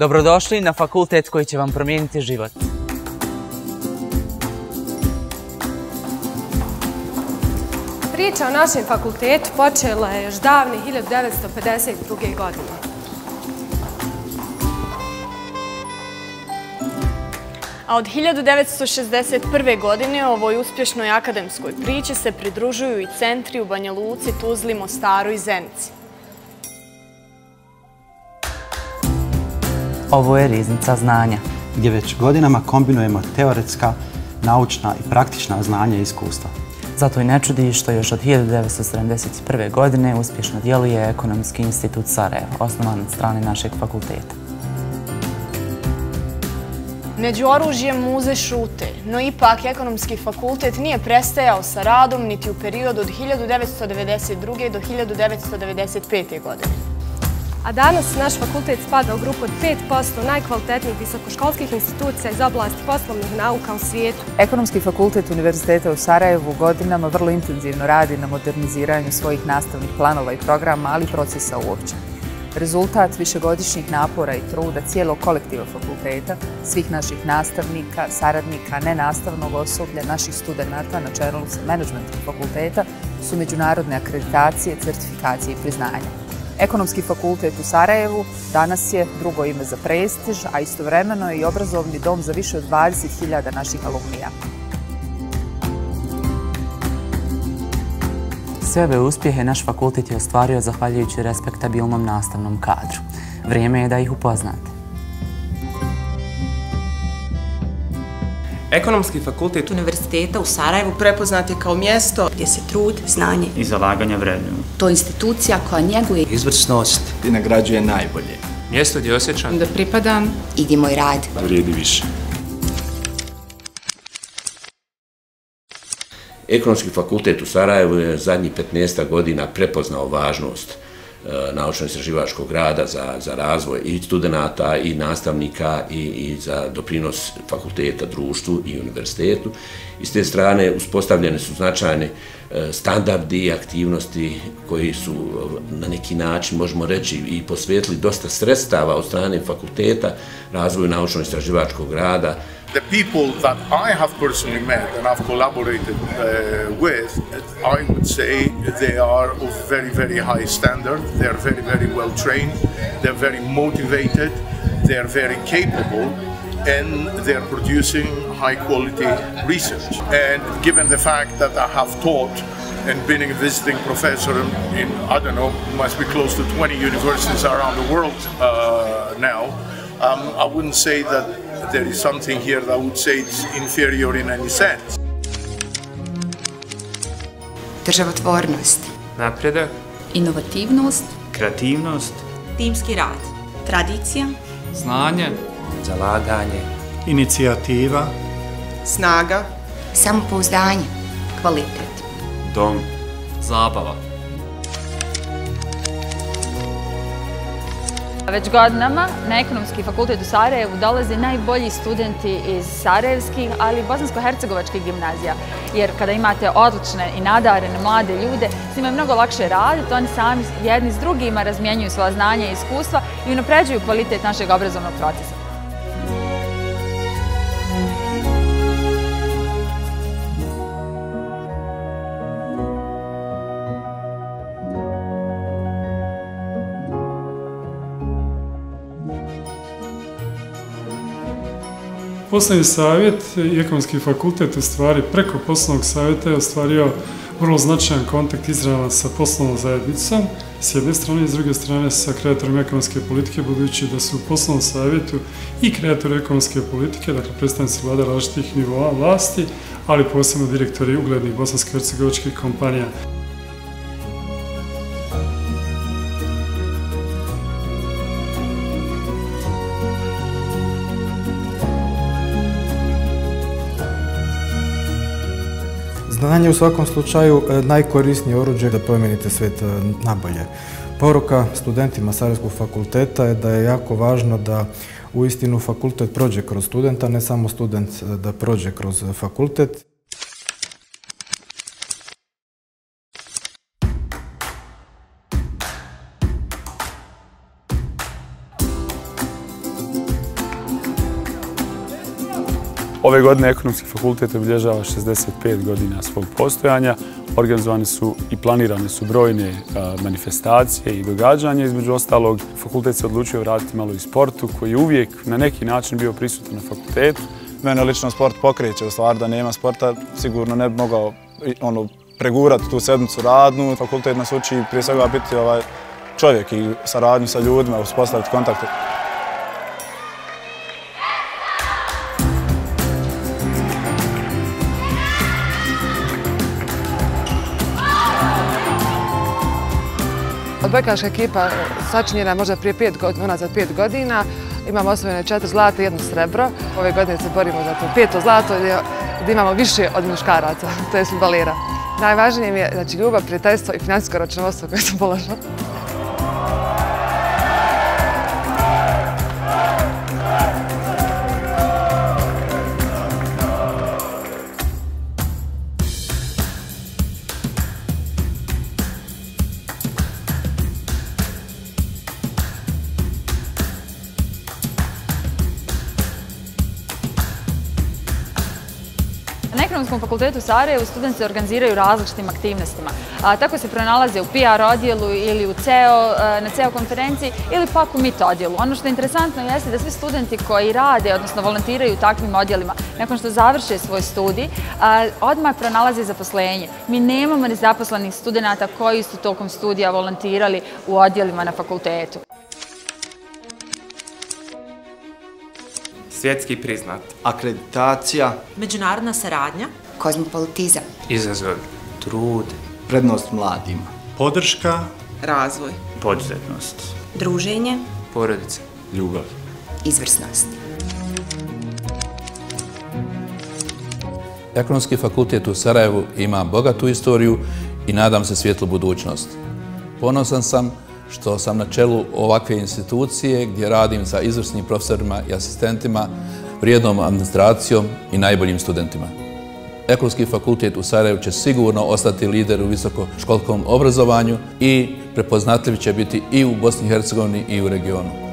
Dobrodošli na fakultet koji će vam promijeniti život. Priča o našem fakultetu počela je još davne 1952. godine. A od 1961. godine ovoj uspješnoj akademskoj priči se pridružuju i centri u Banja Luci, Tuzli, Mostaru i Zenici. Ovo je riznica znanja. Gdje već godinama kombinujemo teoretska, naučna i praktična znanja i iskustva. Zato i ne čudi što još od 1971. godine uspješno djeluje Ekonomski institut Sarajevo, osnovan od strane našeg fakulteta. Među oružjem muze šute, no ipak Ekonomski fakultet nije prestajao sa radom niti u periodu od 1992. do 1995. godine. A danas naš fakultet spada u grupu od 5% najkvalitetnijih visokoškolskih institucija iz oblasti poslovnih nauka u svijetu. Ekonomski fakultet Univerziteta u Sarajevu godinama vrlo intenzivno radi na moderniziranju svojih nastavnih planova i programa, ali i procesa uopće. Rezultat višegodišnjih napora i truda cijelog kolektiva fakulteta, svih naših nastavnika, saradnika, nenastavnog osoblja, naših studenta na čelu sa menadžmentom fakulteta su međunarodne akreditacije, certifikacije i priznanja. Ekonomski fakultet u Sarajevu danas je drugo ime za prestiž, a istovremeno je i obrazovni dom za više od 20.000 naših alumnija. Sve ove uspjehe naš fakultet je ostvario zahvaljujući respektabilnom nastavnom kadru. Vrijeme je da ih upoznate. Ekonomski fakultet Univerziteta u Sarajevu prepoznat je kao mjesto gdje se trud, znanje i zalaganja vrednuju. To je institucija koja njeguje izvrsnost i nagrađuje najbolje. Mjesto gdje osjećam da pripadam i gdje moj rad vrijedi više. Ekonomski fakultet u Sarajevu je zadnjih 15 godina prepoznao važnost Eh, naučno-istraživačkog rada za, za razvoj i studenta i nastavnika i, i za doprinos fakulteta, društvu i univerzitetu. I s te strane uspostavljene su značajne eh, standardi i aktivnosti koji su eh, na neki način, možemo reći, i posvetili dosta sredstava od strane fakulteta razvoju naučno-istraživačkog rada, the people that I have personally met and I've collaborated uh, with, I would say they are of very, very high standard. They're very, very well trained. They're very motivated. They're very capable and they're producing high quality research. And given the fact that I have taught and been a visiting professor in, I don't know, must be close to 20 universities around the world uh, now, um, I wouldn't say that there is something here that would say it's inferior in any sense. Državotvornost. Napredak. Inovativnost. Kreativnost. Timski rad. Tradicija. Znanje. Zalaganje. Inicijativa. Snaga. Samopouzdanje. Kvalitet. Dom. Zabava. Već godinama na ekonomski fakultet u Sarajevu dolaze najbolji studenti iz Sarajevskih, ali i bosansko-hercegovačkih gimnazija. Jer kada imate odlične i nadarene mlade ljude, s njima je mnogo lakše raditi, oni sami jedni s drugima razmjenjuju svoje znanje i iskustva i unapređuju kvalitet našeg obrazovnog procesa. Poslovni savjet i ekonomski fakultet u stvari preko poslovnog savjeta je ostvario vrlo značajan kontakt izravan sa poslovnom zajednicom s jedne strane i s druge strane sa kreatorom ekonomske politike budući da su u poslovnom savjetu i kreatori ekonomske politike, dakle predstavnici vlada različitih nivoa vlasti, ali posebno direktori uglednih bosansko-hercegovičkih kompanija. Znanje u svakom slučaju e, najkorisnije oruđe da promijenite svet e, nabolje. Poruka studentima Sarajevskog fakulteta je da je jako važno da u istinu fakultet prođe kroz studenta, ne samo student e, da prođe kroz fakultet. Ove godine ekonomski fakultet obilježava 65 godina svog postojanja. Organizovane su i planirane su brojne e, manifestacije i događanja. Između ostalog, fakultet se odlučio vratiti malo i sportu, koji je uvijek na neki način bio prisutan na fakultetu. Mene lično sport pokreće, u stvari da nema sporta, sigurno ne bi mogao ono, pregurati tu sedmicu radnu. Fakultet nas uči prije svega biti ovaj, čovjek i saradnju sa ljudima, uspostaviti kontakte. Odbojkaška ekipa sačinjena možda prije pet godina, unazad pet godina. Imamo osvojene četiri zlata i jedno srebro. Ove godine se borimo za to peto zlato gdje imamo više od muškaraca, to je futbalera. Najvažnije mi je znači, ljubav, prijateljstvo i financijsko računovodstvo koje sam položila. Ekonomskom fakultetu u Sarajevu studenti se organiziraju različitim aktivnostima. Tako se pronalaze u PR odjelu ili u CEO, e, na CEO konferenciji ili pak u MIT odjelu. Ono što je interesantno jeste da svi studenti koji rade, odnosno volontiraju u takvim odjelima, nakon što završe svoj studij, odmah pronalaze zaposlenje. Mi nemamo nezaposlenih studenta koji su tokom studija volontirali u odjelima na fakultetu. Svjetski priznat. Akreditacija. Međunarodna saradnja. Kozmopolitizam. Izazov. Trud. Prednost mladima. Podrška. Razvoj. Poduzetnost. Druženje. Porodica. Ljubav. Izvrsnost. Ekonomski fakultet u Sarajevu ima bogatu istoriju i nadam se svjetlu budućnost. Ponosan sam što sam na čelu ovakve institucije gdje radim sa izvrsnim profesorima i asistentima, vrijednom administracijom i najboljim studentima. Ekonomski fakultet u Sarajevu će sigurno ostati lider u visokoškolskom obrazovanju i prepoznatljiv će biti i u Bosni i Hercegovini i u regionu.